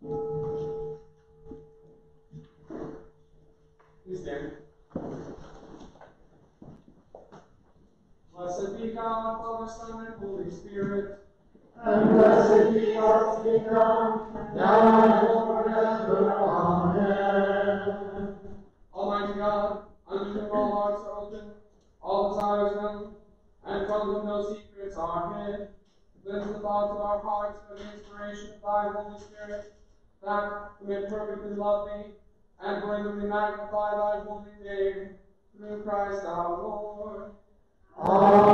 Stand. Blessed be God, Father, Son, and Holy Spirit. And blessed be God's kingdom, now and forever. Amen. Almighty God, unto whom all hearts are open, all desires known, and from whom no secrets are hid, cleanse the thoughts of our hearts by the inspiration of thy Holy Spirit, that we may perfectly love thee, and worthily magnify thy holy name, through Christ our Lord. Amen.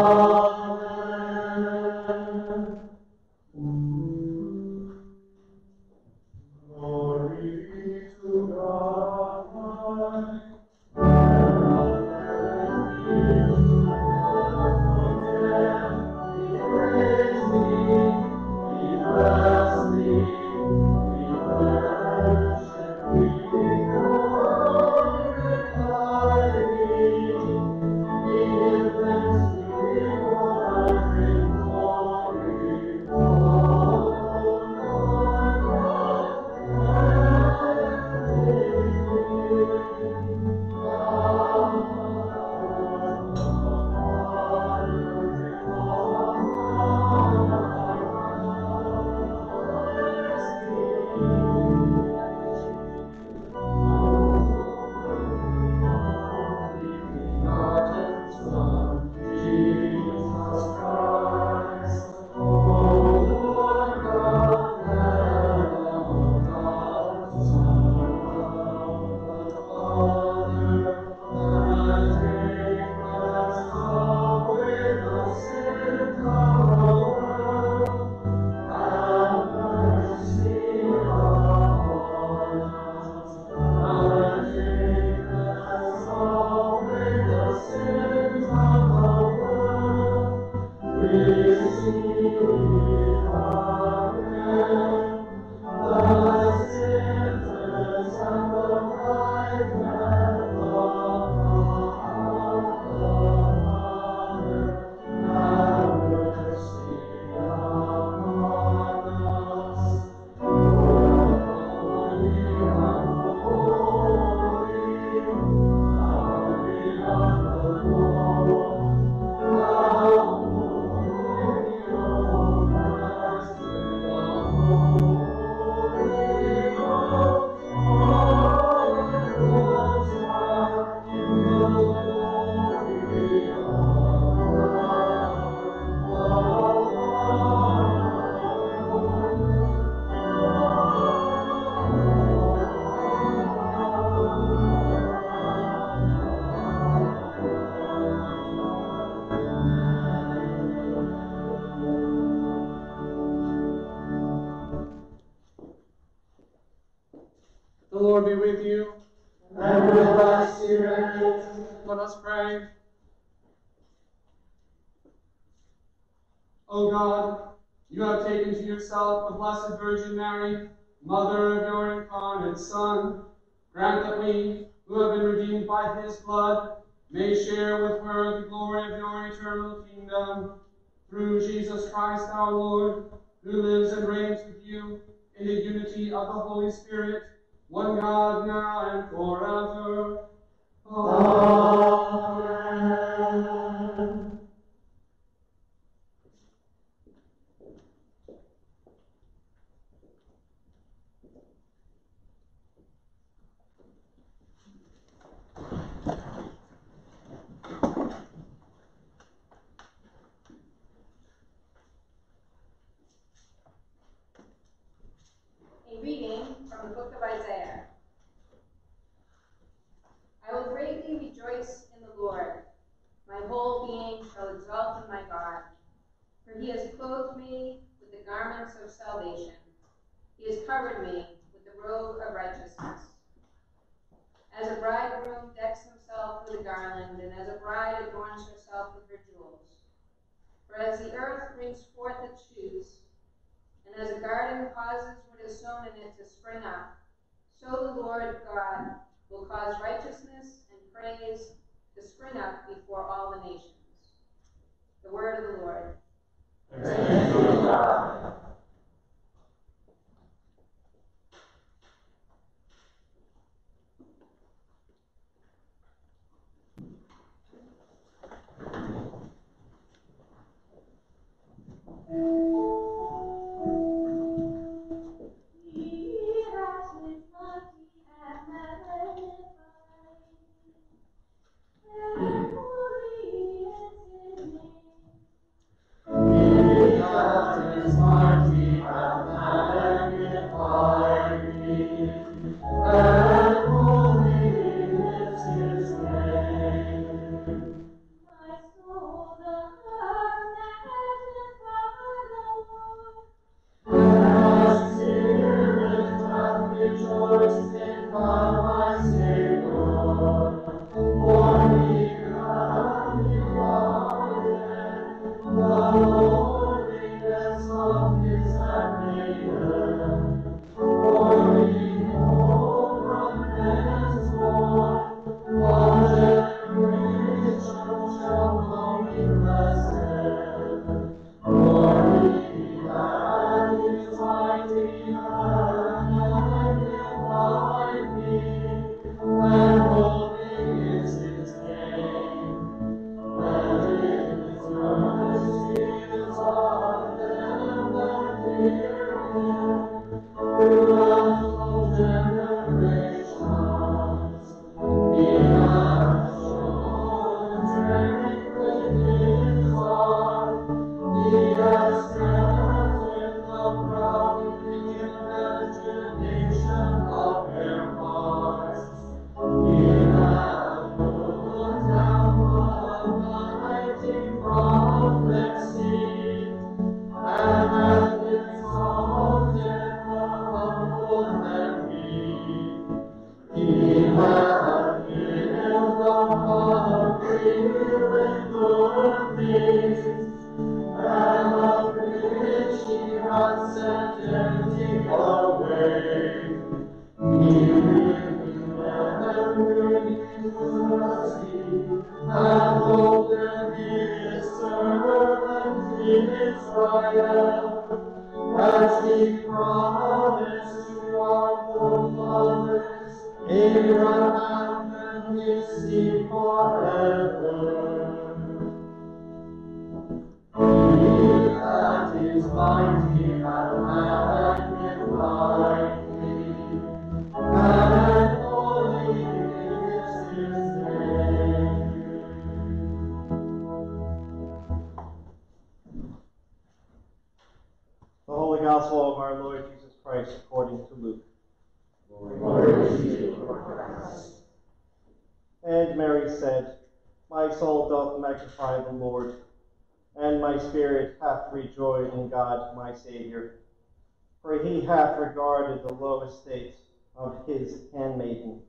Virgin Mary, Mother of your incarnate Son. Grant that we, who have been redeemed by his blood, may share with her the glory of your eternal kingdom. Through Jesus Christ our Lord, who lives and reigns with you in the unity of the Holy Spirit, one God now and forever. Amen. Hath regarded the low estate of his handmaiden.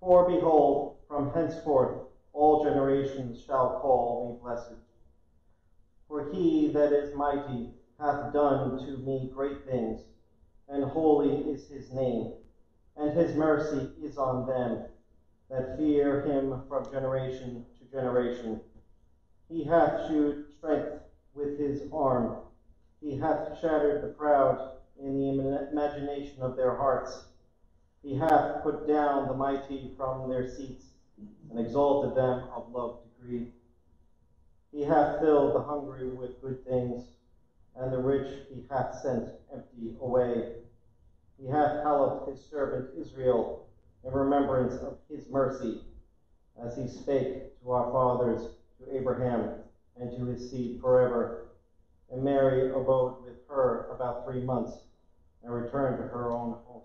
For behold, from henceforth all generations shall call me blessed. For he that is mighty hath done to me great things, and holy is his name, and his mercy is on them that fear him from generation to generation. He hath shewed strength with his arm, he hath shattered the proud in the imagination of their hearts. He hath put down the mighty from their seats, and exalted them of low degree. He hath filled the hungry with good things, and the rich he hath sent empty away. He hath hallowed his servant Israel in remembrance of his mercy, as he spake to our fathers, to Abraham, and to his seed forever. And Mary abode with her about three months and returned to her own house.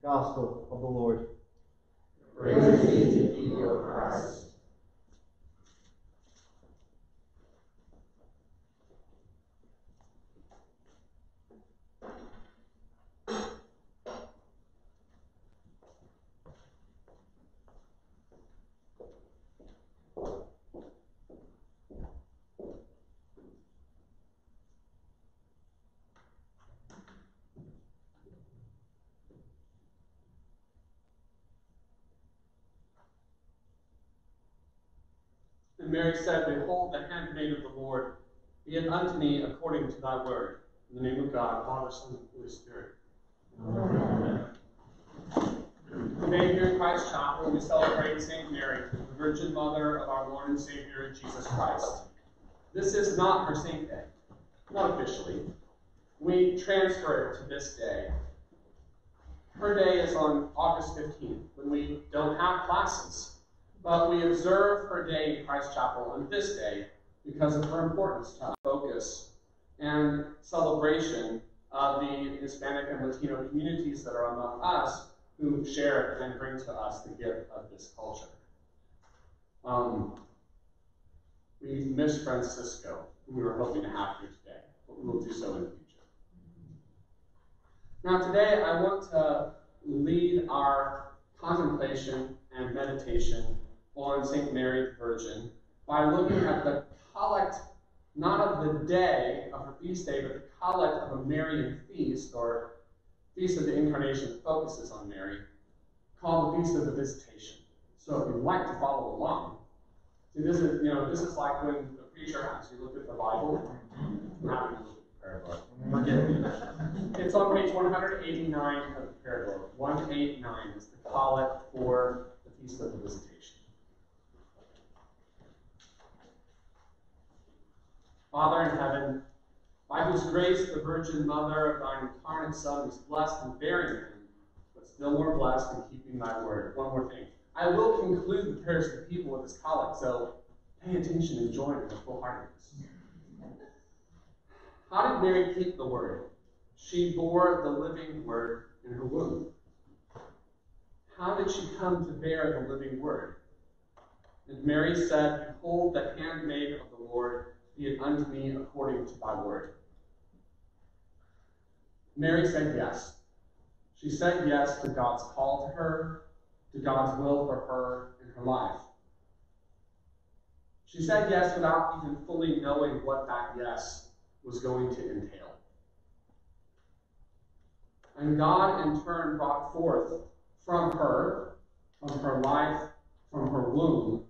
The Gospel of the Lord. Praise be to O Christ. And Mary said, Behold, the handmaid of the Lord, be it unto me according to thy word. In the name of God, Father, Son, and Holy Spirit. Amen. Today here in Christ Chapel, we celebrate St. Mary, the Virgin Mother of our Lord and Savior, Jesus Christ. This is not her saint day, not officially. We transfer it to this day. Her day is on August 15th, when we don't have classes. But we observe her day in Christ Chapel on this day because of her importance to focus and celebration of the Hispanic and Latino communities that are among us who share and bring to us the gift of this culture. Um, we miss Francisco, who we were hoping to have here today, but we will do so in the future. Now, today I want to lead our contemplation and meditation on St. Mary the Virgin by looking at the collect, not of the day of her feast day, but the collect of a Marian feast, or Feast of the Incarnation focuses on Mary, called the Feast of the Visitation. So if you'd like to follow along, see this is you know this is like when the preacher has you look at the Bible. To look at the prayer book. Forgive me. It's on page 189 of the prayer book. 189 is the collect for the Feast of the Visitation. Father in heaven, by whose grace the Virgin Mother of thine incarnate Son is blessed in bearing him, but still more blessed in keeping thy word. One more thing. I will conclude the prayers of the people with this collect, so Pay attention and join in the full heartedness. How did Mary keep the word? She bore the living word in her womb. How did she come to bear the living word? And Mary said, Behold, the handmaid of the Lord, it unto me according to thy word. Mary said yes. She said yes to God's call to her, to God's will for her in her life. She said yes without even fully knowing what that yes was going to entail. And God, in turn, brought forth from her, from her life, from her womb,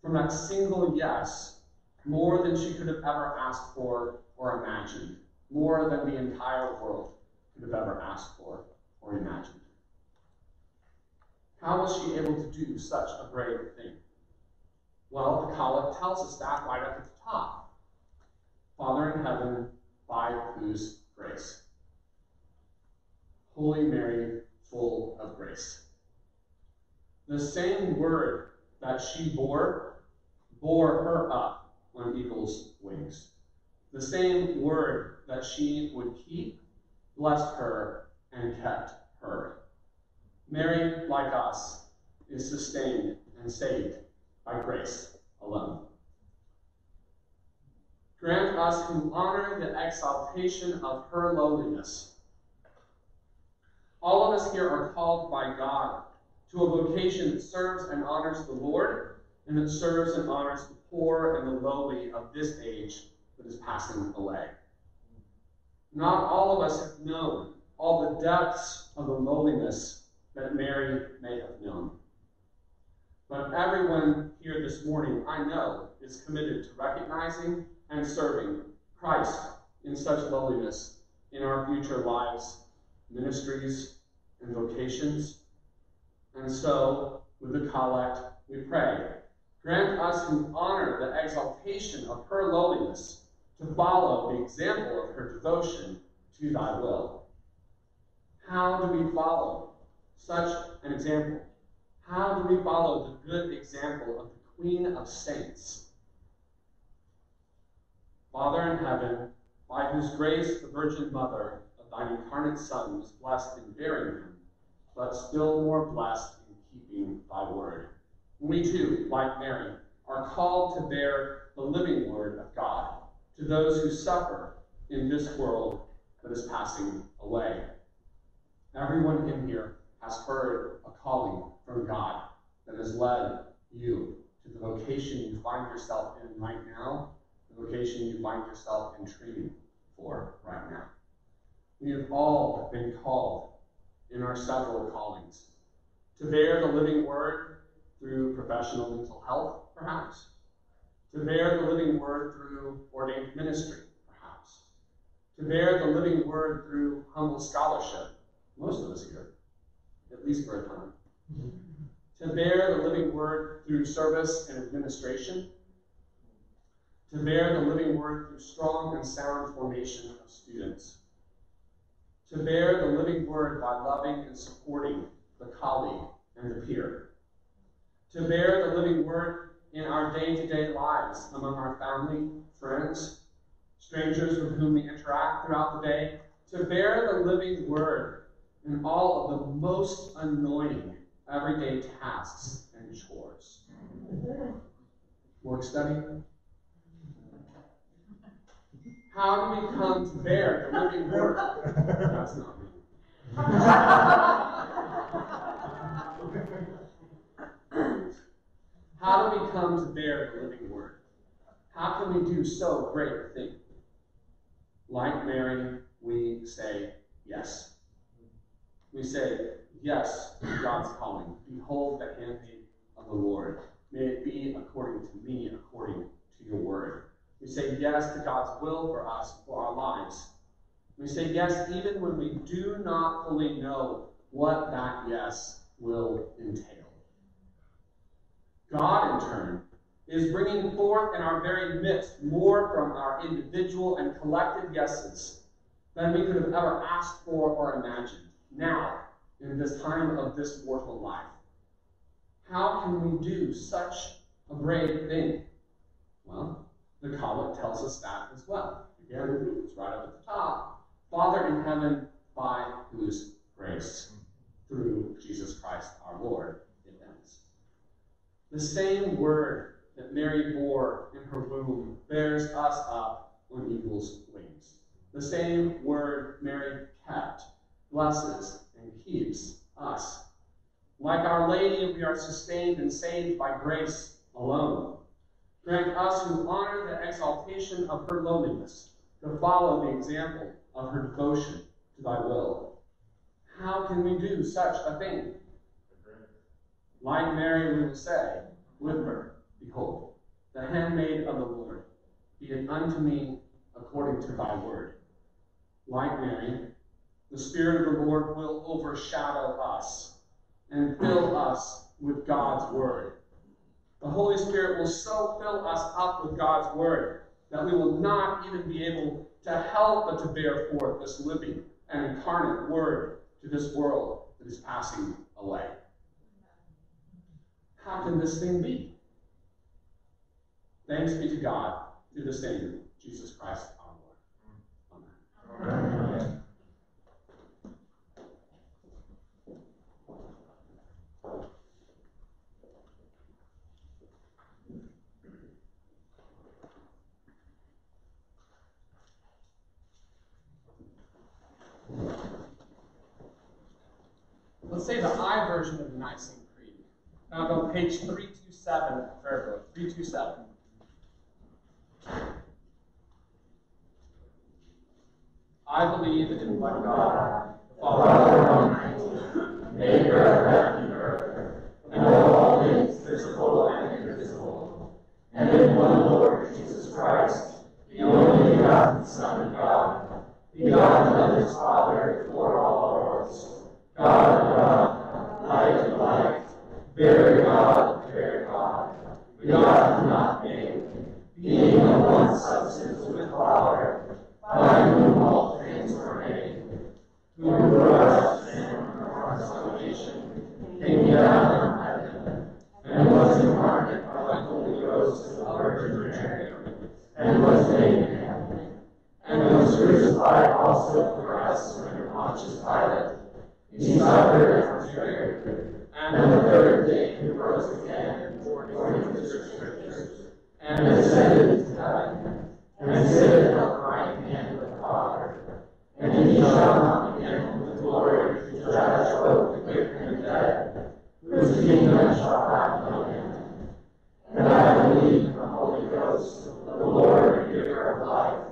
from that single yes, more than she could have ever asked for or imagined, more than the entire world could have ever asked for or imagined. How was she able to do such a brave thing? Well, the collect tells us that right up at the top. Father in heaven, by whose grace. Holy Mary, full of grace. The same word that she bore, bore her up on eagle's wings. The same word that she would keep, blessed her and kept her. Mary, like us, is sustained and saved by grace alone. Grant us who honor the exaltation of her lowliness. All of us here are called by God to a vocation that serves and honors the Lord and that serves and honors the poor and the lowly of this age that is passing away. Not all of us have known all the depths of the lowliness that Mary may have known. But everyone here this morning, I know, is committed to recognizing and serving Christ in such lowliness in our future lives, ministries, and vocations. And so, with the collect, we pray. Grant us who honor the exaltation of her lowliness to follow the example of her devotion to thy will. How do we follow such an example? How do we follow the good example of the Queen of Saints? Father in heaven, by whose grace the Virgin Mother of thine incarnate Son was blessed in bearing him, but still more blessed in keeping thy word. We too, like Mary, are called to bear the living word of God to those who suffer in this world that is passing away. Everyone in here has heard a calling from God that has led you to the vocation you find yourself in right now, the vocation you find yourself in training for right now. We have all been called in our several callings to bear the living word through professional mental health, perhaps, to bear the living word through ordained ministry, perhaps, to bear the living word through humble scholarship, most of us here, at least for a time. To bear the living word through service and administration, to bear the living word through strong and sound formation of students, to bear the living word by loving and supporting the colleague and the peer, to bear the living word in our day to day lives among our family, friends, strangers with whom we interact throughout the day, to bear the living word in all of the most annoying everyday tasks and chores. Work study? How do we come to bear the living word? That's not me. How do we come to bear the living word? How can we do so great a thing? Like Mary, we say yes. We say yes to God's calling. Behold the handmaid of the Lord. May it be according to me, according to your word. We say yes to God's will for us, for our lives. We say yes even when we do not fully know what that yes will entail. God, in turn, is bringing forth in our very midst more from our individual and collective yeses than we could have ever asked for or imagined. Now, in this time of this mortal life, how can we do such a brave thing? Well, the collect tells us that as well. Again, it's right up at the top. Father in heaven, by whose grace, through Jesus Christ our Lord. The same word that Mary bore in her womb bears us up on eagle's wings. The same word Mary kept blesses and keeps us. Like Our Lady, we are sustained and saved by grace alone. Grant us who honor the exaltation of her lowliness to follow the example of her devotion to thy will. How can we do such a thing? Like Mary, we will say with her, Behold, the handmaid of the Lord, be it unto me according to thy word. Like Mary, the Spirit of the Lord will overshadow us and fill us with God's word. The Holy Spirit will so fill us up with God's word that we will not even be able to help but to bear forth this living and incarnate word to this world that is passing away. How can this thing be? Thanks be to God through the Savior, Jesus Christ our Lord. Amen. Amen. Let's say the I version of. Now go page 327, prayer book, 327. I believe in one God, the Father Almighty, maker of heaven and earth, and of all things visible and invisible, and in one Lord Jesus Christ, the only begotten Son of God, begotten of his Father before all worlds, God of God, light of light, very God of very God, begotten not made, being of one substance with Father, by whom all things were made, who for our sin and our salvation came down from heaven, and was incarnate by the Holy Ghost of the Virgin Mary, and was made man, and was crucified also for us under Pontius Pilate. He suffered and was buried, and on the third day he rose again, according to the Scriptures, and ascended into heaven, and sitteth at the right hand of the Father. And he shall come again with glory to judge both the quick and the dead, whose kingdom shall have no end. And I believe in the Holy Ghost, the Lord and giver of life,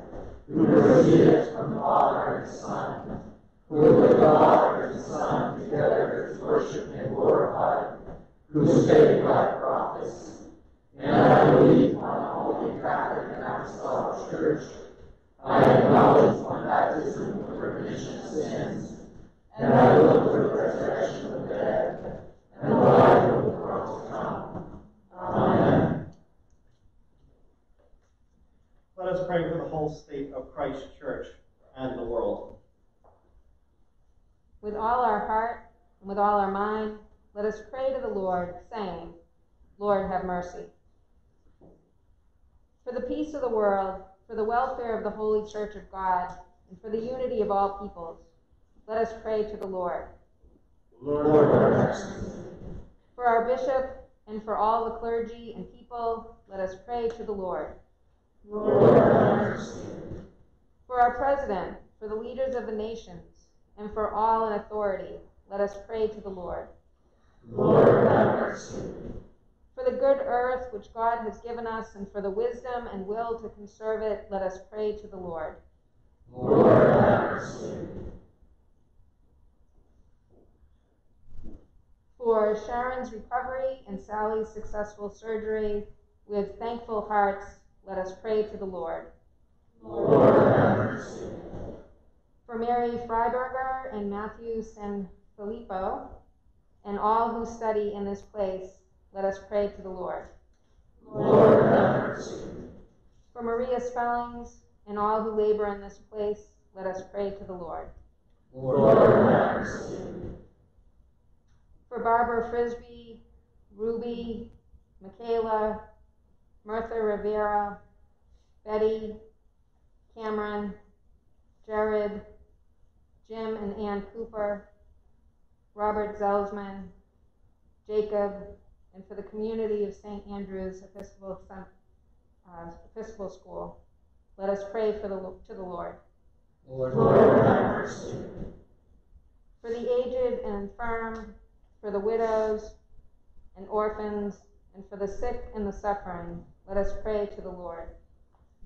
who proceedeth from the Father and the Son, who with the Father and the Son together is worshipped and glorified, who spake by prophets. And I believe on the Holy Catholic and Apostolic Church. I acknowledge my baptism for remission of sins, and I look for the resurrection of the dead and the life of the world to come. Amen. Let us pray for the whole state of Christ Church and the world. With all our heart and with all our mind, let us pray to the Lord, saying, Lord, have mercy. For the peace of the world, for the welfare of the holy church of God, and for the unity of all peoples, let us pray to the Lord. Lord, have mercy. For our bishop and for all the clergy and people, let us pray to the Lord. Lord, have mercy. For our president, for the leaders of the nations, and for all in authority, let us pray to the Lord. Lord, have mercy. For the good earth which God has given us, and for the wisdom and will to conserve it, let us pray to the Lord. Lord, have mercy. For Sharon's recovery and Sally's successful surgery, with thankful hearts, let us pray to the Lord. Lord, have mercy. For Mary Freiberger and Matthew Sanfilippo, and all who study in this place, let us pray to the Lord. Lord, have mercy. For Maria Spellings and all who labor in this place, let us pray to the Lord. Lord, have mercy. For Barbara Frisbee, Ruby, Michaela, Martha Rivera, Betty, Cameron, Jared, Jim and Ann Cooper, Robert Zelsman, Jacob, and for the community of St. Andrew's Episcopal, uh, Episcopal School. Let us pray for the, to the Lord. Lord, have. For the aged and infirm, for the widows and orphans, and for the sick and the suffering, let us pray to the Lord.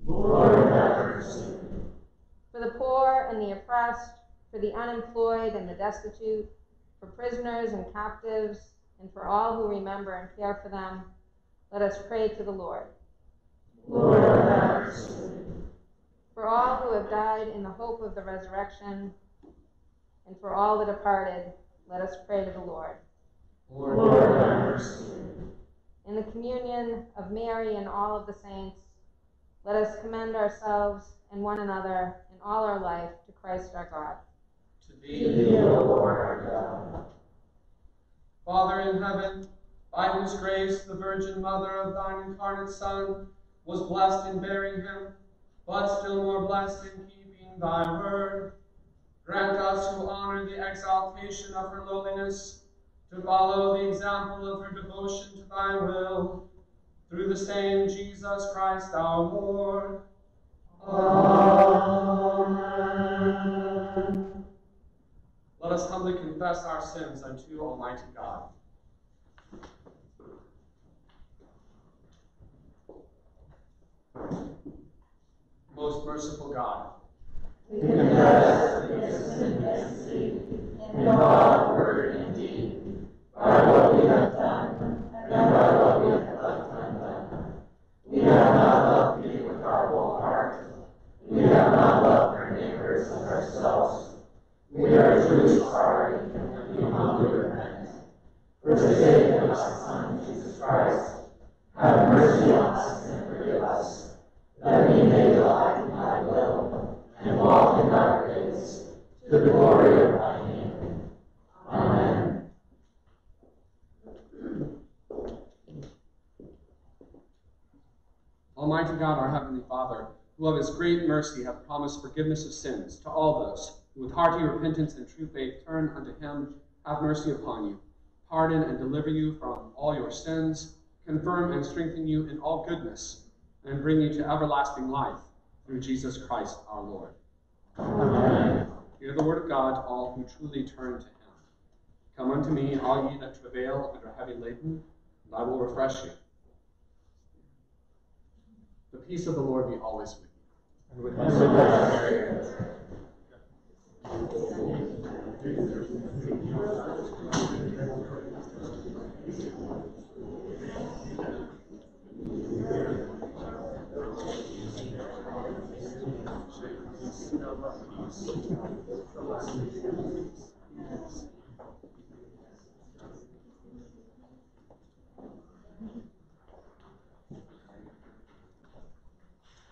Lord. For the poor and the oppressed, for the unemployed and the destitute, for prisoners and captives, and for all who remember and care for them, let us pray to the Lord. Lord, have mercy. For all who have died in the hope of the resurrection, and for all the departed, let us pray to the Lord. Lord, have mercy. In the communion of Mary and all of the saints, let us commend ourselves and one another in all our life to Christ our God. To thee, O Lord our God. Father in heaven, by whose grace the Virgin Mother of thine incarnate Son was blessed in bearing him, but still more blessed in keeping thy word, grant us who honor the exaltation of her lowliness to follow the example of her devotion to thy will, through the same Jesus Christ our Lord. Amen. Let us humbly confess our sins unto Almighty God. Most merciful God, We confess against thee in thought, word, and deed, by what we have done, and by what we have left undone. We have not loved thee with our whole heart. We have not loved our neighbors as ourselves. We are truly sorry, and we humbly repent. For the sake of thy Son, Jesus Christ, have mercy on us and forgive us, that we may delight in thy will and walk in thy ways, to the glory of thy name. Amen. Almighty God, our Heavenly Father, who of his great mercy have promised forgiveness of sins to all those who with hearty repentance and true faith turn unto him, have mercy upon you, pardon and deliver you from all your sins, confirm and strengthen you in all goodness, and bring you to everlasting life through Jesus Christ our Lord. Amen. Hear the word of God to all who truly turn to him. Come unto me, all ye that travail and are heavy laden, and I will refresh you. The peace of the Lord be always with you. And with spirit.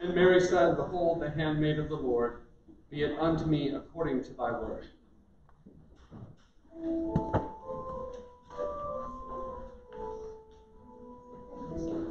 And Mary said, Behold, the handmaid of the Lord, be it unto me according to thy word. Amen.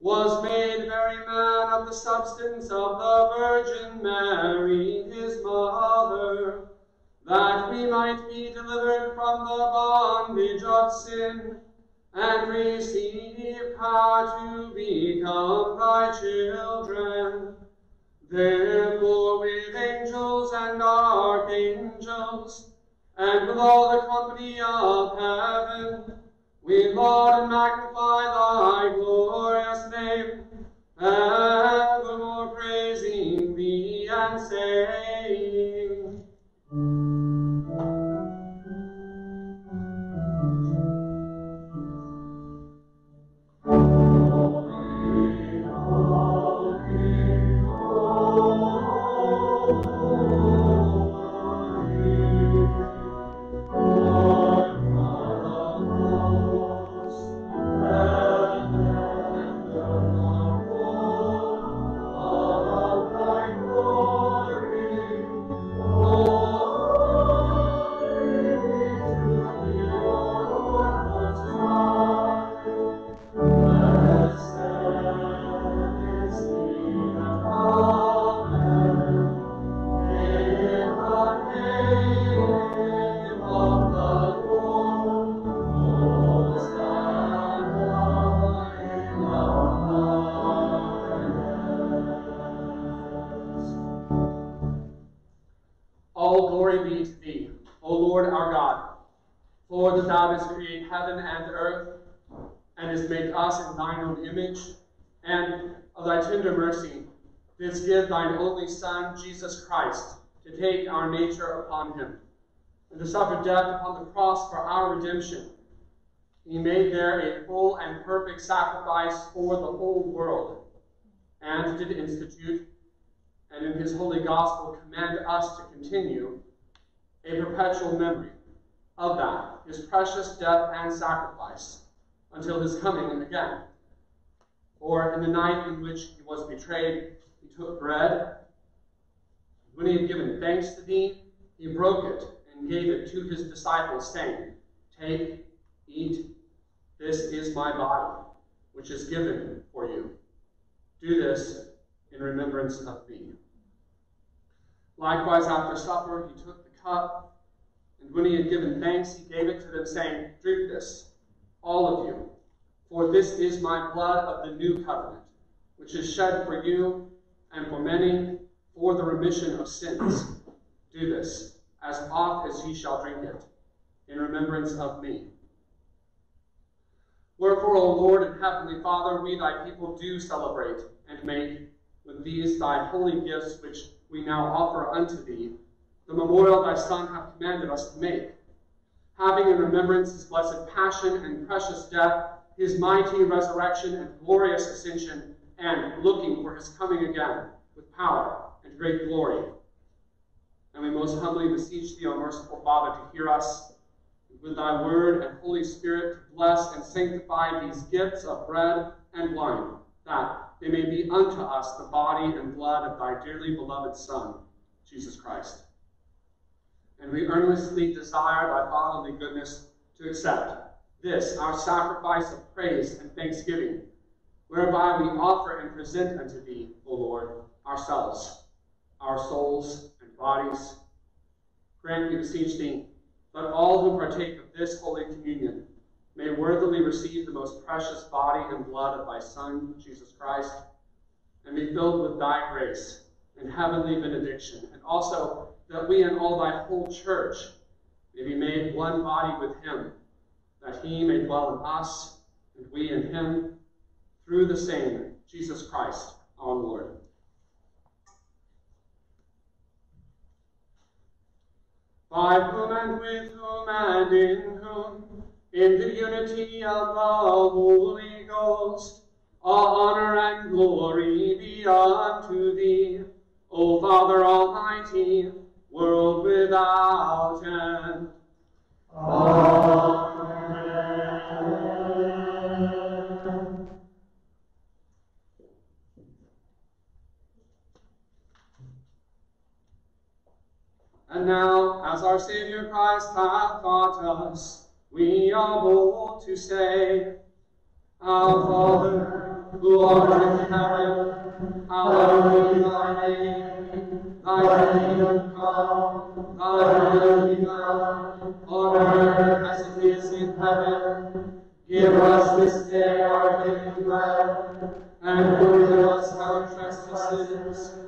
was made very man of the substance of the Virgin Mary, his mother, that we might be delivered from the bondage of sin, and receive power to become thy children. Therefore with angels and archangels, and with all the company of heaven, we laud and magnify thy glorious name, evermore praising thee and saying, death upon the cross for our redemption. He made there a full and perfect sacrifice for the whole world and did institute and in his holy gospel command us to continue a perpetual memory of that, his precious death and sacrifice, until his coming again. For in the night in which he was betrayed, he took bread, when he had given thanks to thee, he broke it and gave it to his disciples, saying, Take, eat, this is my body, which is given for you. Do this in remembrance of me. Likewise, after supper, he took the cup, and when he had given thanks, he gave it to them, saying, Drink this, all of you, for this is my blood of the new covenant, which is shed for you and for many for the remission of sins. Do this, as oft as ye shall drink it, in remembrance of me. Wherefore, O Lord and Heavenly Father, we thy people do celebrate and make with these thy holy gifts which we now offer unto thee, the memorial thy Son hath commanded us to make, having in remembrance his blessed passion and precious death, his mighty resurrection and glorious ascension, and looking for his coming again with power and great glory. And we most humbly beseech thee, O merciful Father, to hear us with thy word and Holy Spirit to bless and sanctify these gifts of bread and wine, that they may be unto us the body and blood of thy dearly beloved Son, Jesus Christ. And we earnestly desire thy fatherly goodness to accept this our sacrifice of praise and thanksgiving, whereby we offer and present unto thee, O Lord, ourselves, our souls bodies. Grant, we beseech thee, that all who partake of this holy communion may worthily receive the most precious body and blood of thy Son, Jesus Christ, and be filled with thy grace and heavenly benediction, and also that we and all thy whole church may be made one body with him, that he may dwell in us, and we in him, through the same Jesus Christ our Lord. By whom and with whom and in whom, in the unity of the Holy Ghost, all honor and glory be unto thee, O Father Almighty, world without end. Amen. And now, as our Savior Christ hath taught us, we are bold to say, Our Father, who art in heaven, hallowed be thy name. Thy kingdom come, thy will be done, on earth as it is in heaven. Give us this day our daily bread, and forgive us our trespasses,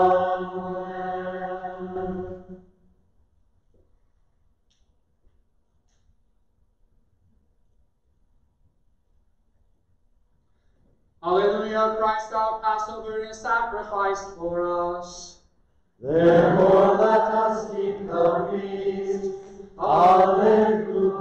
Hallelujah, Christ our Passover is sacrificed for us. Therefore let us keep the feast. Alleluia.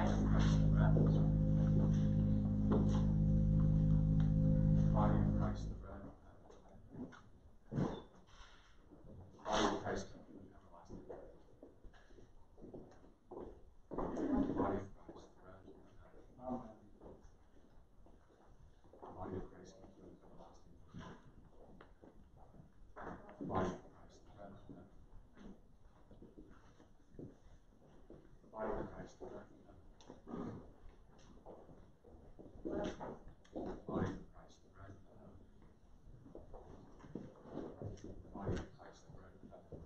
The body of Christ, the bread of heaven. Body of Christ, the bread of heaven. Body of Christ, the food of everlasting life. Body of Christ, the bread of heaven. Body of Christ, the food of everlasting life. Body of Christ, the bread of heaven. Body of Christ, the bread of heaven. Body of Christ, the bread of heaven. Body of Christ, the bread of heaven.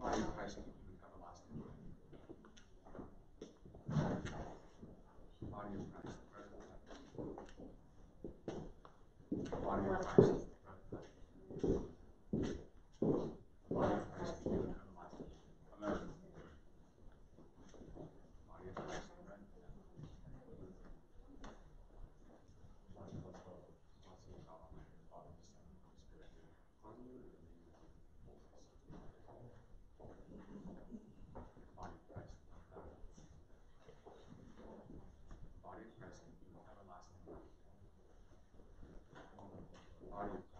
Body of Christ, the food of everlasting life. Body of Christ, the bread of heaven. Body of Christ, the bread of heaven. Body of Christ, the food of everlasting life. Amen. Body of Christ, the bread of heaven. Body of Christ, the food of everlasting life. Body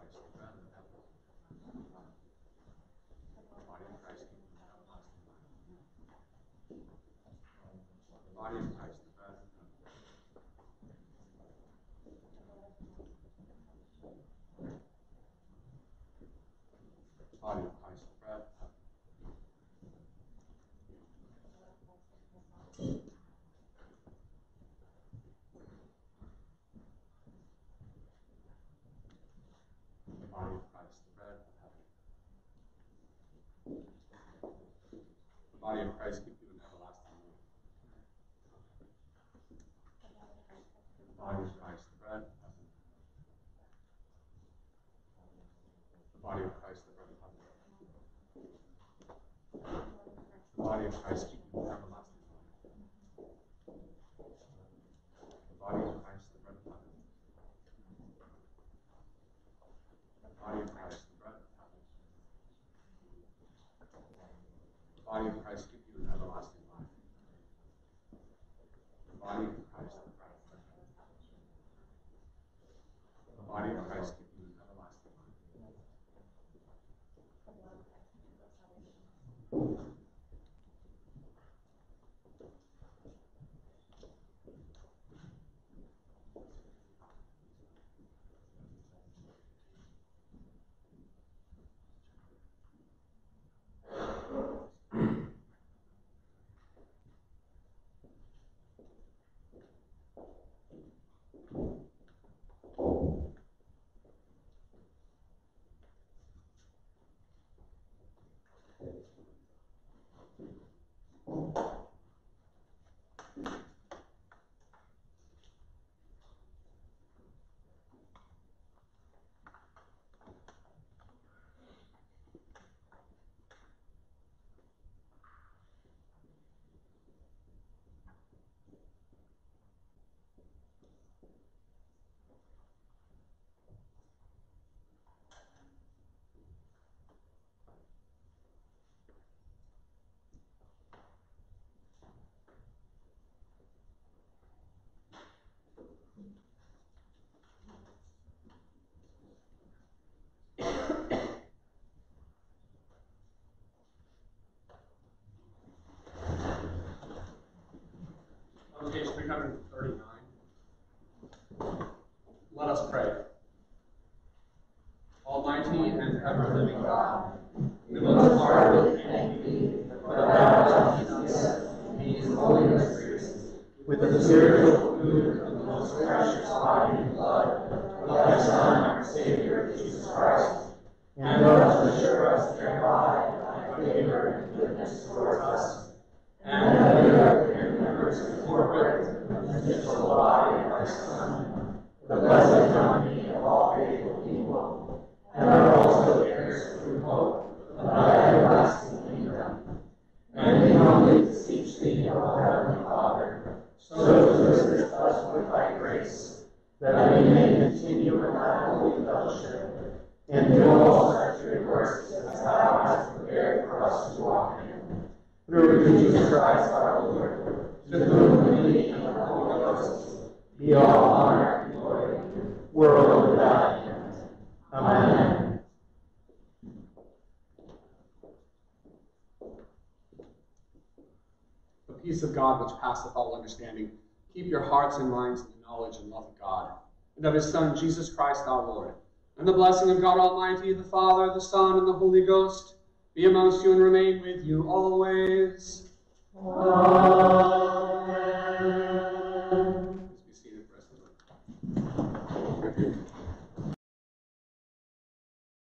with the spiritual food of the most precious body and blood of thy Son, our Savior, Jesus Christ, and dost assure us thereby thy favor and goodness towards us, and that we are members of corporate and mystical body of thy Son, the blessed company of all faithful people, and are also heirs through hope of thy everlasting kingdom. And we humbly beseech thee, O Heavenly Father, so to visit us with thy grace, that we may continue in thy holy fellowship, Through Jesus Christ our Lord, to the be all honor and glory, world without end. Amen. The peace of God which passeth all understanding, keep your hearts and minds in the knowledge and love of God, and of his Son, Jesus Christ our Lord. And the blessing of God Almighty, the Father, the Son, and the Holy Ghost be amongst you and remain with you always. Amen.